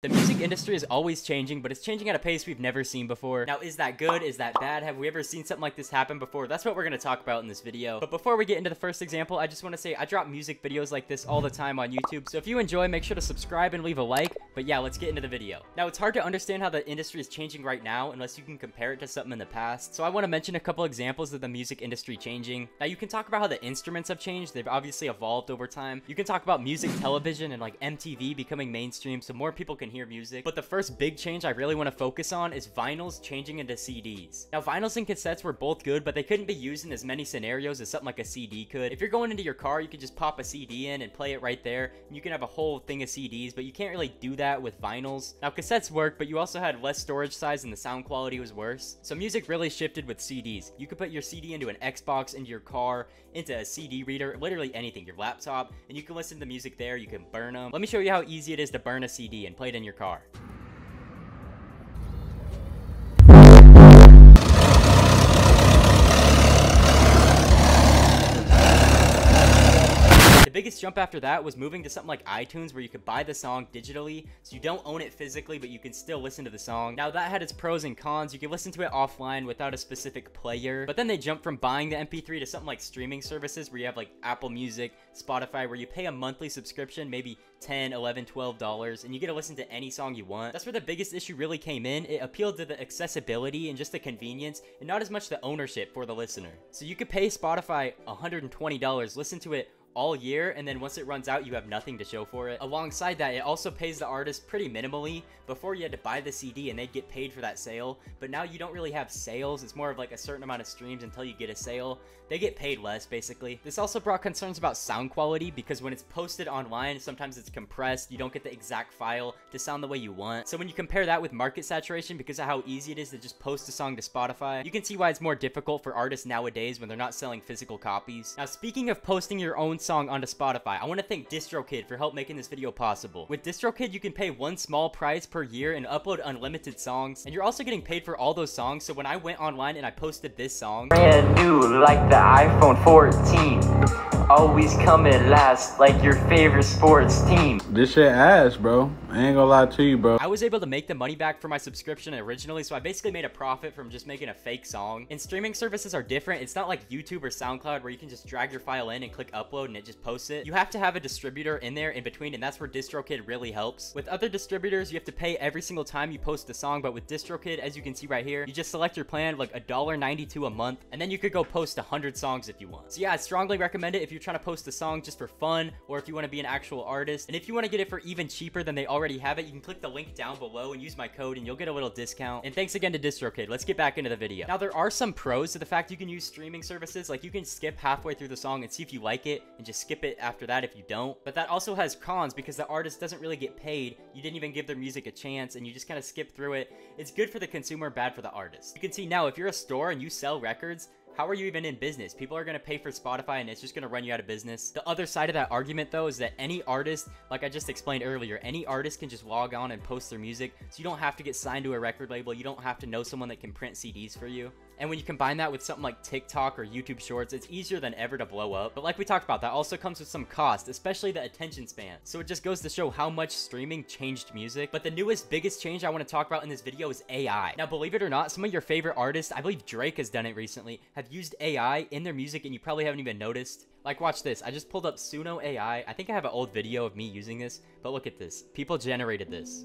The music industry is always changing, but it's changing at a pace we've never seen before. Now, is that good? Is that bad? Have we ever seen something like this happen before? That's what we're to talk about in this video. But before we get into the first example, I just want to say I drop music videos like this all the time on YouTube. So if you enjoy, make sure to subscribe and leave a like. But yeah, let's get into the video. Now, it's hard to understand how the industry is changing right now unless you can compare it to something in the past. So I want to mention a couple examples of the music industry changing. Now, you can talk about how the instruments have changed. They've obviously evolved over time. You can talk about music television and like MTV becoming mainstream so more people can hear music. But the first big change I really want to focus on is vinyls changing into CDs. Now, vinyls and cassettes were both good, but they couldn't be used in as many scenarios as something like a CD could. If you're going into your car, you could just pop a CD in and play it right there, and you can have a whole thing of CDs, but you can't really do that with vinyls. Now, cassettes work, but you also had less storage size and the sound quality was worse. So music really shifted with CDs. You could put your CD into an Xbox, into your car, into a CD reader, literally anything, your laptop, and you can listen to music there, you can burn them. Let me show you how easy it is to burn a CD and play it in your car. Biggest jump after that was moving to something like iTunes where you could buy the song digitally, so you don't own it physically, but you can still listen to the song. Now that had its pros and cons. You could listen to it offline without a specific player, but then they jumped from buying the MP3 to something like streaming services where you have like Apple Music, Spotify, where you pay a monthly subscription, maybe 10 11 12 dollars and you get to listen to any song you want that's where the biggest issue really came in it appealed to the accessibility and just the convenience and not as much the ownership for the listener so you could pay spotify 120 dollars listen to it all year, and then once it runs out, you have nothing to show for it. Alongside that, it also pays the artist pretty minimally. Before you had to buy the CD and they'd get paid for that sale, but now you don't really have sales. It's more of like a certain amount of streams until you get a sale. They get paid less, basically. This also brought concerns about sound quality because when it's posted online, sometimes it's compressed. You don't get the exact file to sound the way you want. So when you compare that with market saturation, because of how easy it is to just post a song to Spotify, you can see why it's more difficult for artists nowadays when they're not selling physical copies. Now, speaking of posting your own song onto Spotify, I want to thank DistroKid for help making this video possible. With DistroKid, you can pay one small price per year and upload unlimited songs, and you're also getting paid for all those songs, so when I went online and I posted this song, brand new like the iPhone 14 always coming last like your favorite sports team. This shit ass, bro. I ain't gonna lie to you, bro. I was able to make the money back for my subscription originally, so I basically made a profit from just making a fake song. And streaming services are different. It's not like YouTube or SoundCloud where you can just drag your file in and click upload and it just posts it. You have to have a distributor in there in between, and that's where DistroKid really helps. With other distributors, you have to pay every single time you post a song, but with DistroKid, as you can see right here, you just select your plan, like $1.92 a month, and then you could go post 100 songs if you want. So yeah, I strongly recommend it if you're trying to post a song just for fun, or if you want to be an actual artist. And if you want to get it for even cheaper than they already have it, you can click the link down below and use my code and you'll get a little discount. And thanks again to DistroKid. Let's get back into the video. Now, there are some pros to the fact you can use streaming services. Like, you can skip halfway through the song and see if you like it, and just skip it after that if you don't. But that also has cons because the artist doesn't really get paid. You didn't even give their music a chance, and you just kind of skip through it. It's good for the consumer, bad for the artist. You can see now, if you're a store and you sell records, how are you even in business? People are to pay for Spotify and it's just to run you out of business. The other side of that argument though is that any artist, like I just explained earlier, any artist can just log on and post their music. So you don't have to get signed to a record label. You don't have to know someone that can print CDs for you. And when you combine that with something like TikTok or YouTube Shorts, it's easier than ever to blow up. But like we talked about, that also comes with some cost, especially the attention span. So it just goes to show how much streaming changed music. But the newest, biggest change I want to talk about in this video is AI. Now, believe it or not, some of your favorite artists, I believe Drake has done it recently, have used AI in their music and you probably haven't even noticed. Like, watch this. I just pulled up Suno AI. I think I have an old video of me using this, but look at this. People generated this.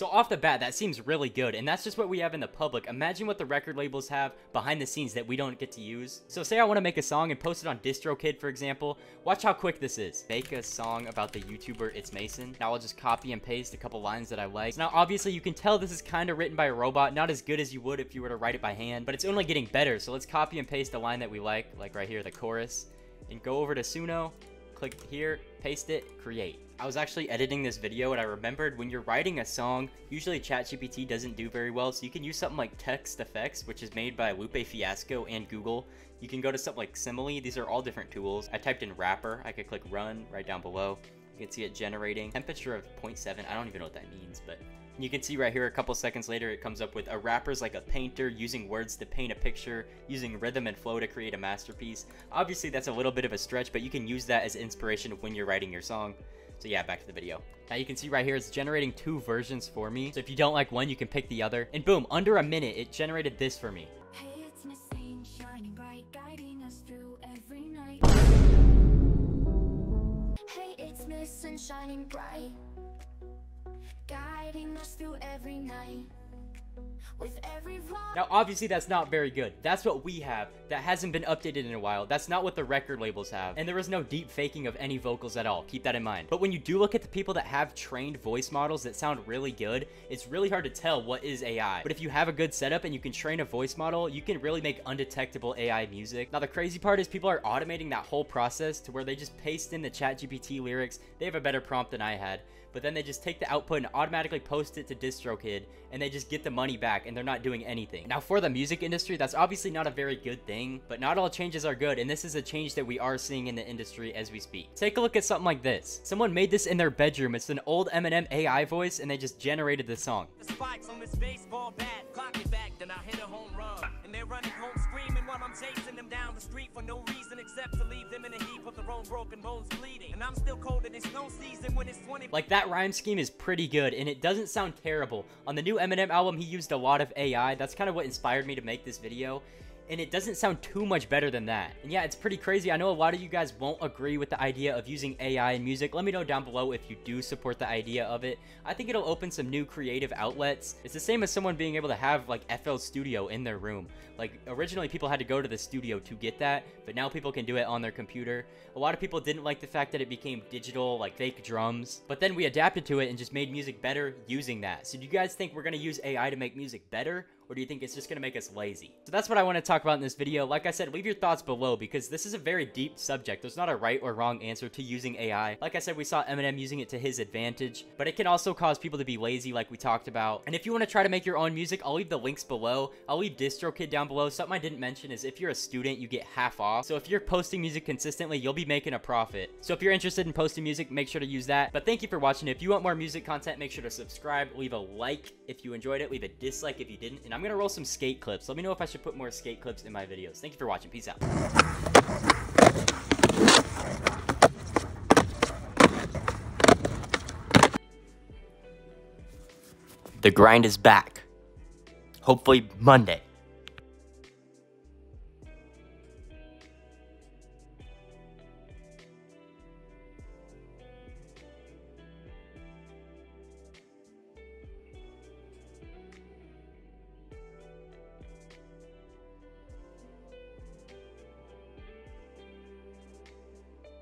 So off the bat, that seems really good, and that's just what we have in the public. Imagine what the record labels have behind the scenes that we don't get to use. So say I want to make a song and post it on DistroKid, for example. Watch how quick this is. Make a song about the YouTuber It's Mason. Now I'll just copy and paste a couple lines that I like. Now obviously you can tell this is kind of written by a robot, not as good as you would if you were to write it by hand, but it's only getting better. So let's copy and paste a line that we like, like right here, the chorus, and go over to Suno, click here, paste it, create. I was actually editing this video and I remembered when you're writing a song, usually ChatGPT doesn't do very well, so you can use something like TextFX, which is made by Lupe Fiasco and Google. You can go to something like Simile, these are all different tools. I typed in rapper, I could click run right down below. You can see it generating. Temperature of 0.7, I don't even know what that means, but You can see right here a couple seconds later it comes up with a rapper's like a painter using words to paint a picture, using rhythm and flow to create a masterpiece. Obviously that's a little bit of a stretch, but you can use that as inspiration when you're writing your song. So yeah, back to the video. Now you can see right here, it's generating two versions for me. So if you don't like one, you can pick the other. And boom, under a minute, it generated this for me. Hey, shining bright, guiding us through every night. Hey, guiding us through every night. Now, obviously, that's not very good. That's what we have. That hasn't been updated in a while. That's not what the record labels have. And there is no deep faking of any vocals at all. Keep that in mind. But when you do look at the people that have trained voice models that sound really good, it's really hard to tell what is AI. But if you have a good setup and you can train a voice model, you can really make undetectable AI music. Now, the crazy part is people are automating that whole process to where they just paste in the ChatGPT lyrics. They have a better prompt than I had but then they just take the output and automatically post it to DistroKid and they just get the money back and they're not doing anything. Now for the music industry, that's obviously not a very good thing, but not all changes are good and this is a change that we are seeing in the industry as we speak. Take a look at something like this. Someone made this in their bedroom. It's an old Eminem AI voice and they just generated the song. The I'm chasing them down the street for no reason except to leave them in a heap of their own broken bones bleeding. And I'm still cold in snow season when it's 20. Like that rhyme scheme is pretty good and it doesn't sound terrible. On the new Eminem album, he used a lot of AI. That's kind of what inspired me to make this video and it doesn't sound too much better than that. And yeah, it's pretty crazy. I know a lot of you guys won't agree with the idea of using AI in music. Let me know down below if you do support the idea of it. I think it'll open some new creative outlets. It's the same as someone being able to have like FL Studio in their room. Like originally people had to go to the studio to get that, but now people can do it on their computer. A lot of people didn't like the fact that it became digital, like fake drums, but then we adapted to it and just made music better using that. So do you guys think we're gonna use AI to make music better? Or do you think it's just gonna make us lazy? So that's what I want to talk about in this video. Like I said, leave your thoughts below because this is a very deep subject. There's not a right or wrong answer to using AI. Like I said, we saw Eminem using it to his advantage, but it can also cause people to be lazy like we talked about. And if you want to try to make your own music, I'll leave the links below. I'll leave DistroKid down below. Something I didn't mention is if you're a student, you get half off. So if you're posting music consistently, you'll be making a profit. So if you're interested in posting music, make sure to use that. But thank you for watching. If you want more music content, make sure to subscribe, leave a like if you enjoyed it, leave a dislike if you didn't, and I'm gonna roll some skate clips. Let me know if I should put more skate clips in my videos. Thank you for watching. Peace out. The grind is back. Hopefully Monday.